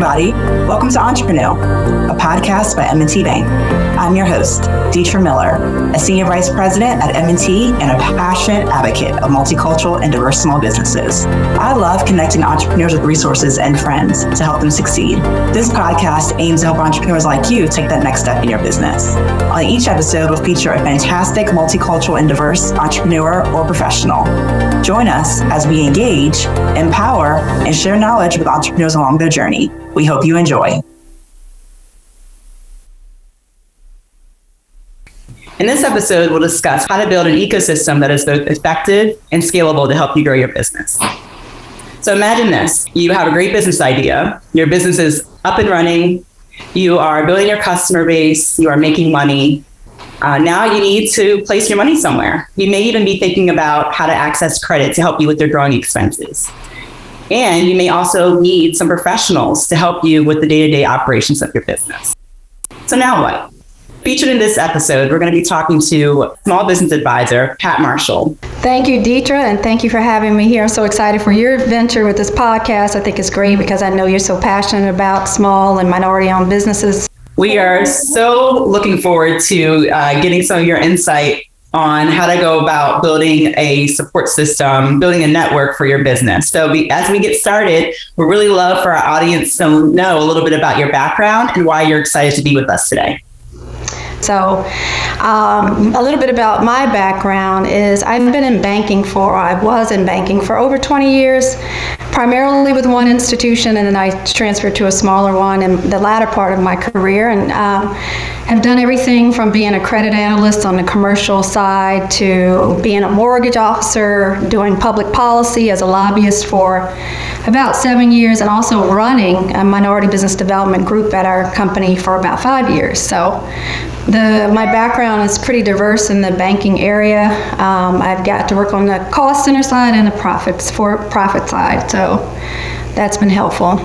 everybody. Welcome to Entreprenew, a podcast by M&T Bank. I'm your host, Deetra Miller, a Senior Vice President at M&T and a passionate advocate of multicultural and diverse small businesses. I love connecting entrepreneurs with resources and friends to help them succeed. This podcast aims to help entrepreneurs like you take that next step in your business. On each episode, we'll feature a fantastic multicultural and diverse entrepreneur or professional. Join us as we engage, empower, and share knowledge with entrepreneurs along their journey. We hope you enjoy. In this episode, we'll discuss how to build an ecosystem that is both effective and scalable to help you grow your business. So imagine this you have a great business idea, your business is up and running, you are building your customer base, you are making money. Uh, now you need to place your money somewhere. You may even be thinking about how to access credit to help you with your growing expenses. And you may also need some professionals to help you with the day to day operations of your business. So now what? Featured in this episode, we're going to be talking to small business advisor Pat Marshall. Thank you, Deetra, and thank you for having me here. I'm so excited for your venture with this podcast. I think it's great because I know you're so passionate about small and minority owned businesses. We are so looking forward to uh, getting some of your insight on how to go about building a support system, building a network for your business. So, as we get started, we really love for our audience to know a little bit about your background and why you're excited to be with us today. So, um, a little bit about my background is I've been in banking for, I was in banking for over 20 years, primarily with one institution, and then I transferred to a smaller one in the latter part of my career. And um, have done everything from being a credit analyst on the commercial side to being a mortgage officer, doing public policy as a lobbyist for about seven years, and also running a minority business development group at our company for about five years. So the, my background is pretty diverse in the banking area. Um, I've got to work on the cost center side and the profits for profit side, so that's been helpful.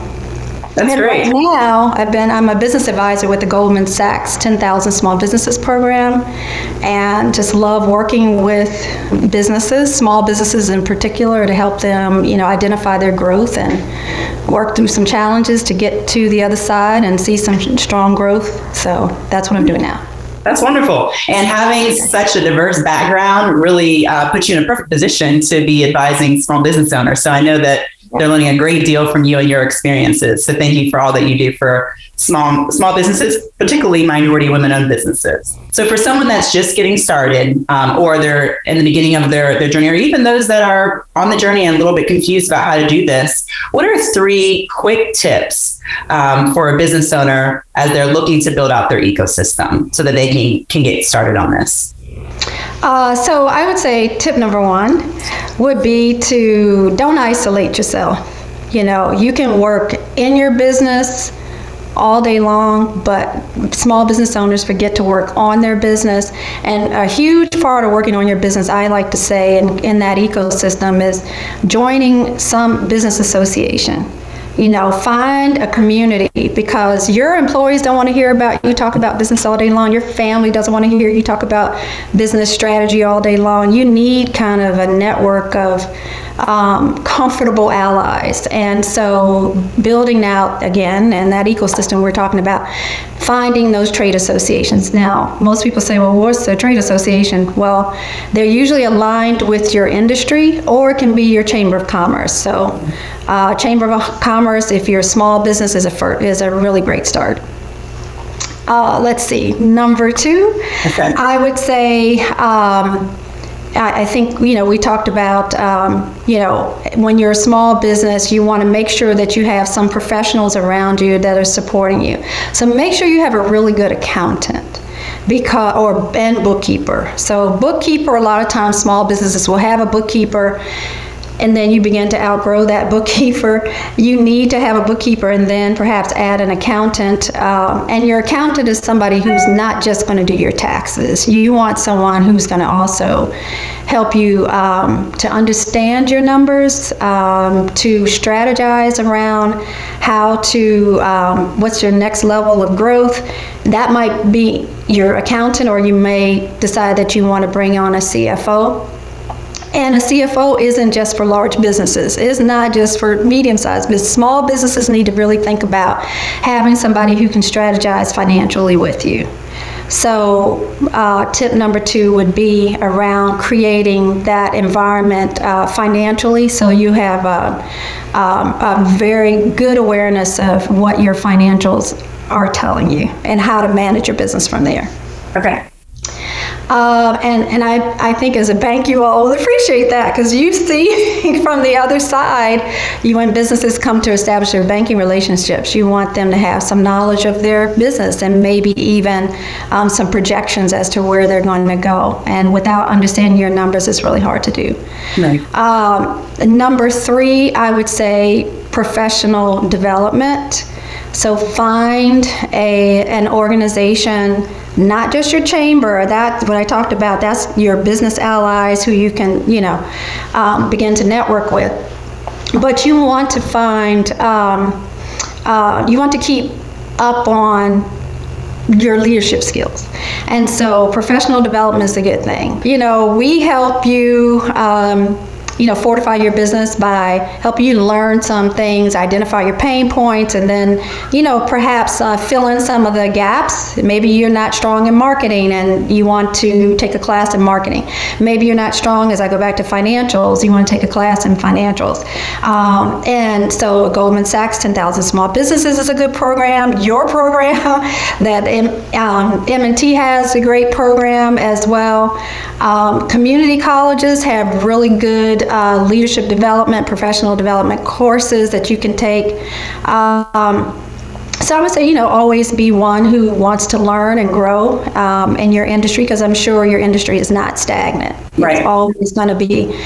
That's and great. Right now, I've been I'm a business advisor with the Goldman Sachs 10,000 Small Businesses program, and just love working with businesses, small businesses in particular, to help them, you know, identify their growth and work through some challenges to get to the other side and see some strong growth. So that's what I'm doing now. That's wonderful. And having such a diverse background really uh, puts you in a perfect position to be advising small business owners. So I know that they're learning a great deal from you and your experiences. So thank you for all that you do for small small businesses, particularly minority women-owned businesses. So for someone that's just getting started, um, or they're in the beginning of their their journey, or even those that are on the journey and a little bit confused about how to do this, what are three quick tips um, for a business owner as they're looking to build out their ecosystem so that they can can get started on this? Uh, so I would say tip number one would be to don't isolate yourself. You know, you can work in your business all day long, but small business owners forget to work on their business. And a huge part of working on your business, I like to say, in, in that ecosystem is joining some business association you know, find a community because your employees don't want to hear about you talk about business all day long. Your family doesn't want to hear you talk about business strategy all day long. You need kind of a network of um, comfortable allies. And so, building out again, and that ecosystem we're talking about, finding those trade associations. Now, most people say, well, what's a trade association? Well, they're usually aligned with your industry or it can be your chamber of commerce. So, uh, chamber of commerce, if you're a small business, is a, is a really great start. Uh, let's see, number two, okay. I would say, um, I, think you know we talked about um, you know when you're a small business you want to make sure that you have some professionals around you that are supporting you. So make sure you have a really good accountant because or and bookkeeper. So bookkeeper a lot of times small businesses will have a bookkeeper and then you begin to outgrow that bookkeeper, you need to have a bookkeeper and then perhaps add an accountant. Um, and your accountant is somebody who's not just going to do your taxes. You want someone who's going to also help you um, to understand your numbers, um, to strategize around how to, um, what's your next level of growth. That might be your accountant, or you may decide that you want to bring on a CFO. And a CFO isn't just for large businesses. It's not just for medium-sized business. Small businesses need to really think about having somebody who can strategize financially with you. So, uh, tip number two would be around creating that environment uh, financially so you have a, um, a very good awareness of what your financials are telling you and how to manage your business from there. Okay. Uh, and and I, I think as a bank, you all will appreciate that because you see from the other side, you when businesses come to establish their banking relationships, you want them to have some knowledge of their business and maybe even um, some projections as to where they're going to go. And without understanding your numbers, it's really hard to do. Um, number three, I would say professional development. So find a an organization, not just your chamber. That what I talked about. That's your business allies who you can you know um, begin to network with. But you want to find um, uh, you want to keep up on your leadership skills. And so professional development is a good thing. You know, we help you. Um, you know, fortify your business by helping you learn some things, identify your pain points, and then, you know, perhaps uh, fill in some of the gaps. Maybe you're not strong in marketing and you want to take a class in marketing. Maybe you're not strong, as I go back to financials, you want to take a class in financials. Um, and so Goldman Sachs 10,000 Small Businesses is a good program. Your program that um, M&T has a great program as well. Um, community colleges have really good uh, leadership development, professional development courses that you can take. Um, so I would say, you know, always be one who wants to learn and grow um, in your industry because I'm sure your industry is not stagnant. Right. It's always going to be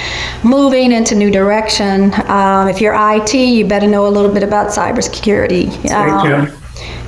moving into new direction. Um, if you're IT, you better know a little bit about cybersecurity. Um.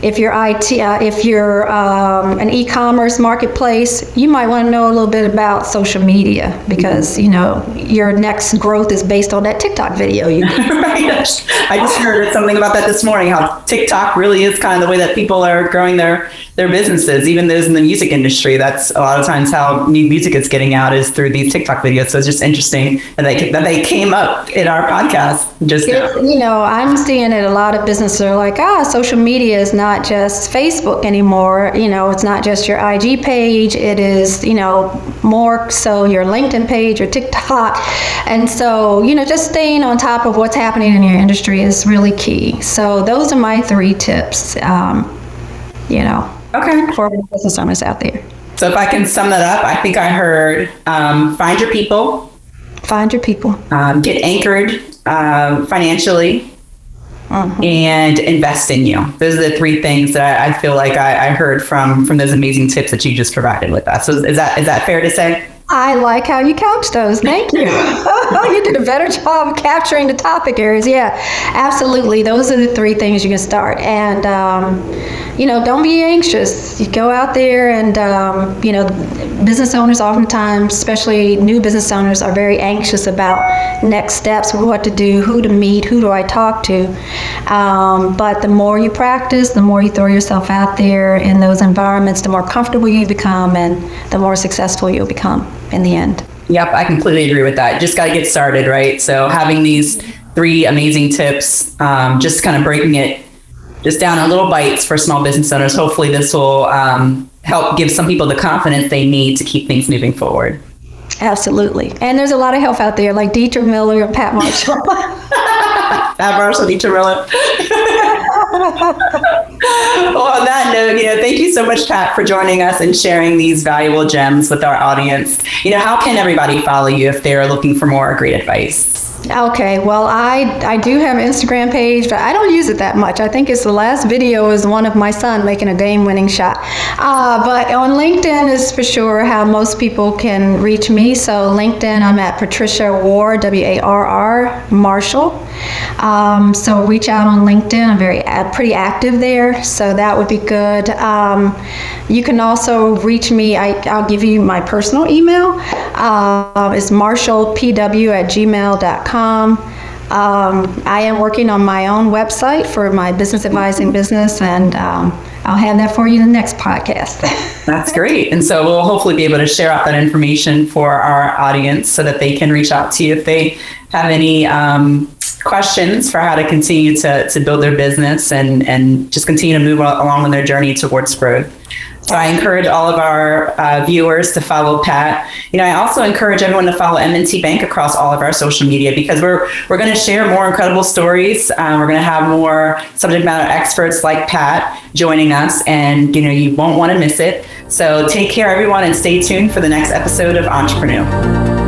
If you're IT, uh, if you're um, an e-commerce marketplace, you might want to know a little bit about social media because you know your next growth is based on that TikTok video you right. I just heard something about that this morning. How TikTok really is kind of the way that people are growing their their businesses. Even those in the music industry, that's a lot of times how new music is getting out is through these TikTok videos. So it's just interesting that they that they came up in our podcast just now. It- you know, I'm seeing it. A lot of businesses are like, ah, social media is not just Facebook anymore. You know, it's not just your IG page. It is, you know, more so your LinkedIn page or TikTok. And so, you know, just staying on top of what's happening in your industry is really key. So those are my three tips. Um, you know, Okay. for business owners out there. So if I can sum that up, I think I heard um, find your people, Find your people. um, get anchored um, financially, Uh-huh. and invest in you. Those are the three things that I, I feel like I, I heard from from those amazing tips that you just provided with us. So is that is that fair to say? I like how you couch those. Thank you. you did a better job capturing the topic areas. Yeah, absolutely. Those are the three things you can start. And, um, you know, don't be anxious. You go out there and, um, you know, business owners oftentimes, especially new business owners, are very anxious about next steps, what to do, who to meet, who do I talk to. Um, but the more you practice, the more you throw yourself out there in those environments, the more comfortable you become and the more successful you'll become in the end. Yep, I completely agree with that. Just got to get started, right? So having these three amazing tips, um, just kind of breaking it just down in little bites for small business owners. Hopefully, this will um, help give some people the confidence they need to keep things moving forward. Absolutely. And there's a lot of help out there, like Deetra Miller and Pat Marshall. Pat Marshall Deetra Miller. well, on that note, you know, thank you so much, Pat, for joining us and sharing these valuable gems with our audience. You know, how can everybody follow you if they're looking for more great advice? okay, well, I, I do have an Instagram page, but I don't use it that much. I think it's the last video is one of my son making a game winning shot. Uh, but on LinkedIn is for sure how most people can reach me. So, LinkedIn, I'm at Patricia Ward, W A R R, Marshall. Um, so, reach out on LinkedIn. I'm very uh, pretty active there, so that would be good. Um, you can also reach me. I, I'll give you my personal email. Uh, it's marshallpw at gmail.com. Um, I am working on my own website for my business advising business, and um, I'll have that for you in the next podcast. That's great. And so we'll hopefully be able to share out that information for our audience so that they can reach out to you if they have any um, questions for how to continue to, to build their business and, and just continue to move along on their journey towards growth. So I encourage all of our uh, viewers to follow Pat. You know, I also encourage everyone to follow M&T Bank across all of our social media because we're we're going to share more incredible stories. Uh, we're going to have more subject matter experts like Pat joining us, and you know, you won't want to miss it. So take care, everyone, and stay tuned for the next episode of Entreprenew.